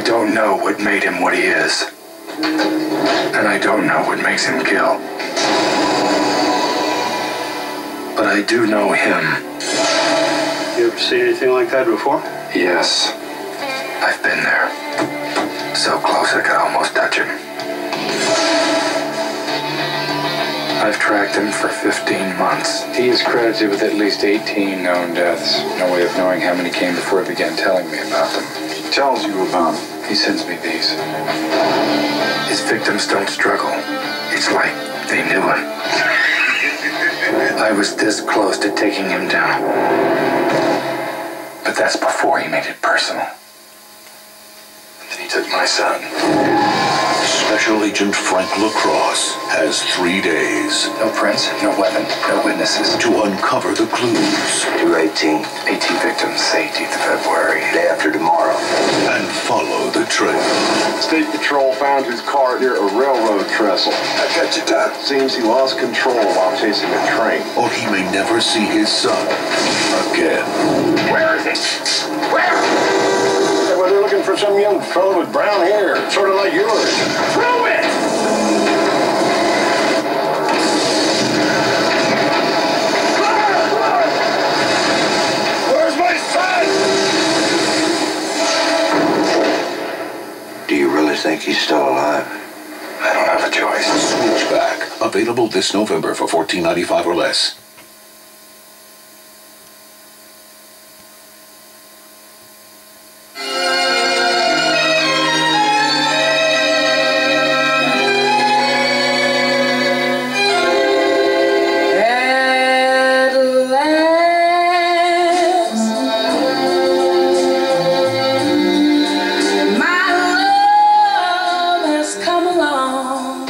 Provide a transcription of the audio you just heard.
I don't know what made him what he is. And I don't know what makes him kill. But I do know him. You ever seen anything like that before? Yes. I've been there. So close I could almost touch him. I've tracked him for 15 months. He is credited with at least 18 known deaths. No way of knowing how many came before he began telling me about them. He tells you about them. He sends me these. His victims don't struggle. It's like they knew him. I was this close to taking him down. But that's before he made it personal. Then he took my son. Special Agent Frank LaCrosse has three days No prints, no weapon, no witnesses. to uncover the clues 218, 18 victims, 18th of February. day after tomorrow. and follow the trail. State Patrol found his car near a railroad trestle. I got you, Doc. Seems he lost control while chasing a train. Or he may never see his son again. Where is he? Where? Well, they're looking for some young fellow with brown hair, sort of like yours. Prove it! Where's my son? Do you really think he's still alive? I don't have a choice. Switchback. Available this November for $14.95 or less. Come